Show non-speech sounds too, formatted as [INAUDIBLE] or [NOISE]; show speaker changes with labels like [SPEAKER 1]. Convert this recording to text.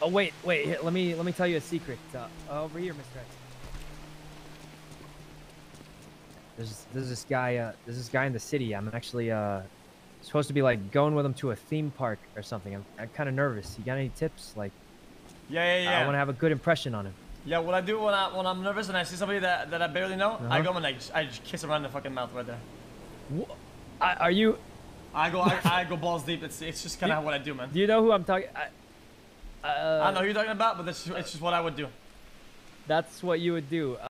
[SPEAKER 1] Oh wait, wait. Here, let me let me tell you a secret. Uh, over here, Mr. X. There's there's this guy. Uh, there's this guy in the city. I'm actually uh supposed to be like going with him to a theme park or something. I'm, I'm kind of nervous. You got any tips? Like,
[SPEAKER 2] Yeah, yeah, yeah.
[SPEAKER 1] I want to have a good impression on him.
[SPEAKER 2] Yeah, what I do when I when I'm nervous and I see somebody that, that I barely know, I
[SPEAKER 1] Uh-huh.
[SPEAKER 2] go and I just, I just kiss him around the fucking mouth right there.
[SPEAKER 1] Wh- I, are you?
[SPEAKER 2] I go I, [LAUGHS] I go balls deep. It's it's just kind of what I do, man.
[SPEAKER 1] Do you know who I'm talking? I, uh,
[SPEAKER 2] I don't know who you're talking about, but that's it's just what I would do.
[SPEAKER 1] That's what you would do.